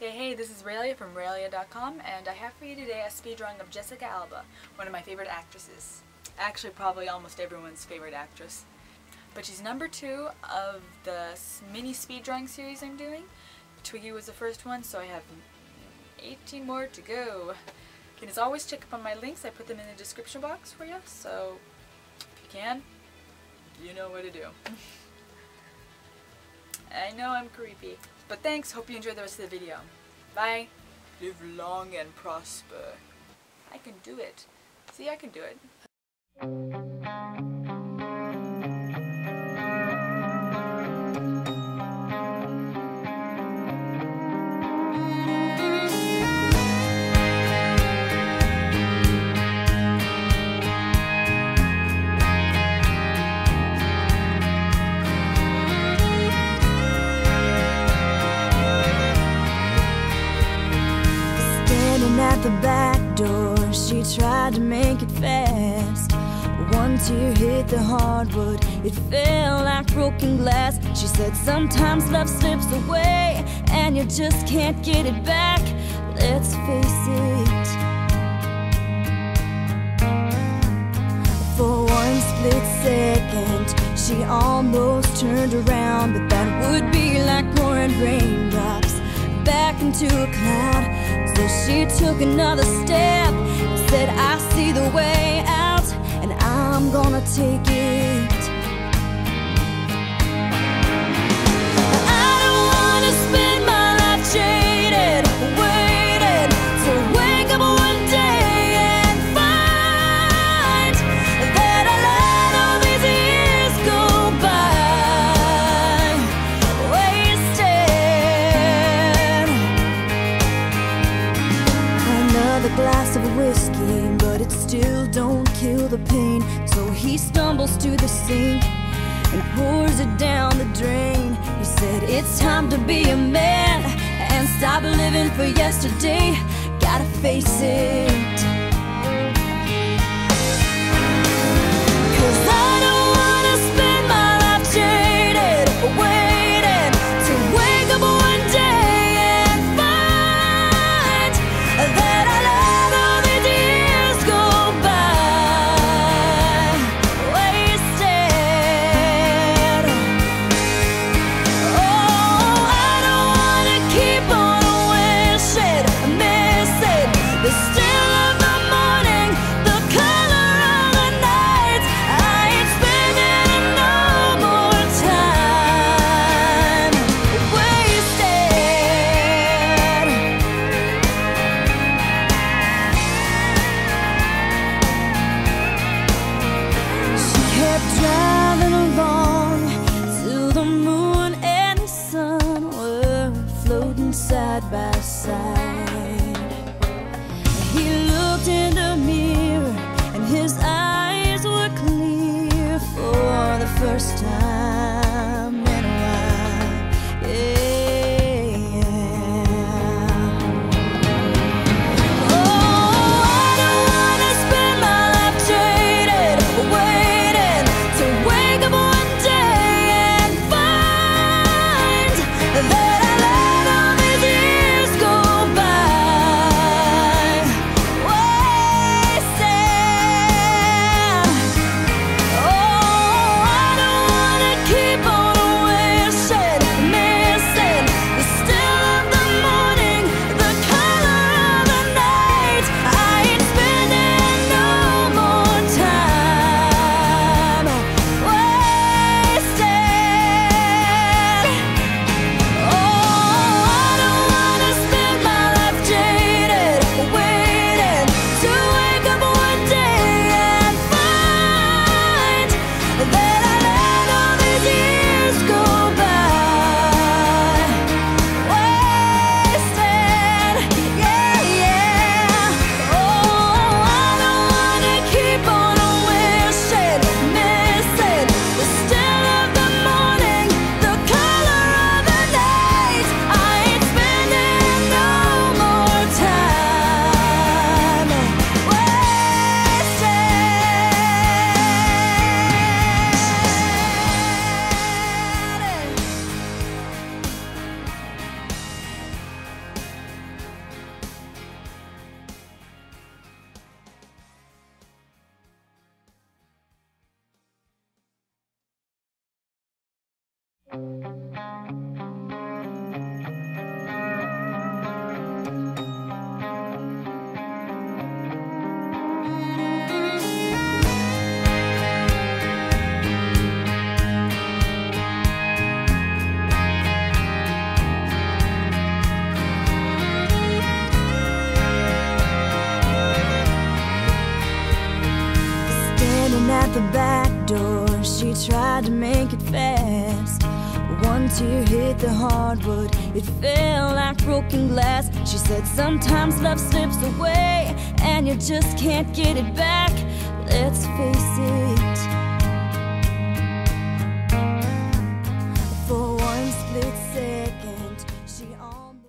Hey, hey, this is Reylia from Reylia.com, and I have for you today a speed drawing of Jessica Alba, one of my favorite actresses. Actually, probably almost everyone's favorite actress. But she's number two of the mini speed drawing series I'm doing. Twiggy was the first one, so I have 18 more to go. You can as always check up on my links, I put them in the description box for you, so if you can, you know what to do. I know I'm creepy. But thanks, hope you enjoyed the rest of the video. Bye. Live long and prosper. I can do it. See, I can do it. At the back door, she tried to make it fast. One tear hit the hardwood, it fell like broken glass. She said, Sometimes love slips away, and you just can't get it back. Let's face it. For one split second, she almost turned around, but that would be like pouring raindrops back into a cloud. So she took another step, said, I see the way out, and I'm gonna take it. Whiskey, but it still don't kill the pain. So he stumbles to the sink and pours it down the drain. He said, It's time to be a man and stop living for yesterday. Gotta face it. He looked in the mirror and his eyes were clear for the first time tried to make it fast. One tear hit the hardwood, it fell like broken glass. She said, Sometimes love slips away, and you just can't get it back. Let's face it.